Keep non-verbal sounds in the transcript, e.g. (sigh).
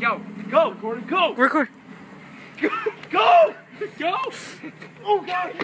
Go. Go. Record. Go. Record. Go. Go. Go. (laughs) Oh God.